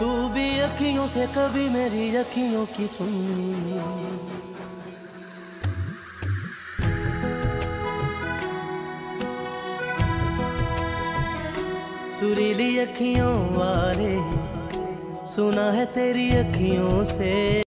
तू भी अखियों से कभी मेरी अखियों की सुन सुरीली अखियों वाले, सुना है तेरी अखियों से।